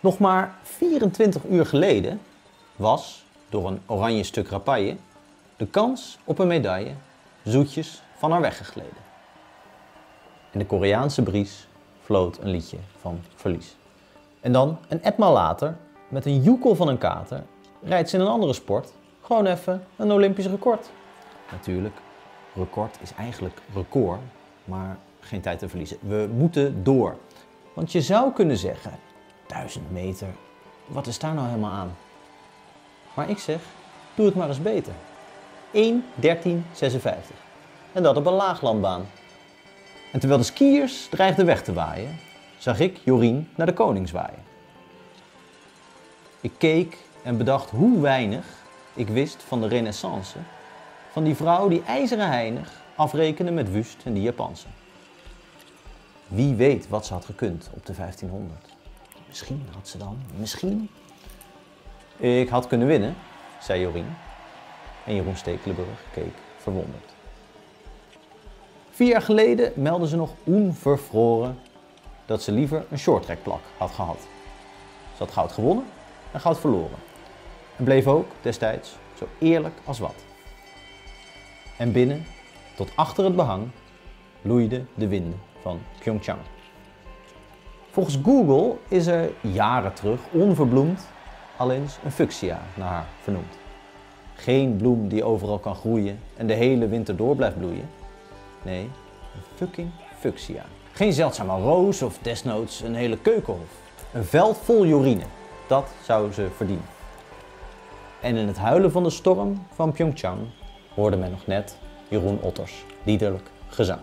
Nog maar 24 uur geleden was, door een oranje stuk rapaille, de kans op een medaille zoetjes van haar weggegleden. En de Koreaanse bries floot een liedje van verlies. En dan, een etmaal later, met een joekel van een kater, rijdt ze in een andere sport gewoon even een Olympisch record. Natuurlijk, record is eigenlijk record, maar geen tijd te verliezen. We moeten door. Want je zou kunnen zeggen, 1000 meter, wat is daar nou helemaal aan? Maar ik zeg, doe het maar eens beter. 1.13.56. En dat op een laaglandbaan. En terwijl de skiers dreigden weg te waaien, zag ik Jorien naar de koning zwaaien. Ik keek en bedacht hoe weinig ik wist van de renaissance van die vrouw die ijzeren heinig afrekende met Wust en die Japanse. Wie weet wat ze had gekund op de 1500. Misschien had ze dan, misschien. Ik had kunnen winnen, zei Jorien. En Jeroen Stekelenburg keek verwonderd. Vier jaar geleden meldde ze nog onvervroren dat ze liever een shorttrackplak had gehad. Ze had goud gewonnen en goud verloren. En bleef ook destijds zo eerlijk als wat. En binnen, tot achter het behang, loeiden de winden van Pyeongchang. Volgens Google is er jaren terug onverbloemd al eens een fuchsia naar haar vernoemd. Geen bloem die overal kan groeien en de hele winter door blijft bloeien. Nee, een fucking fuchsia. Geen zeldzame roos of desnoods een hele keukenhof. Een veld vol jorine. Dat zou ze verdienen. En in het huilen van de storm van Pyeongchang hoorde men nog net Jeroen Otters liederlijk gezang.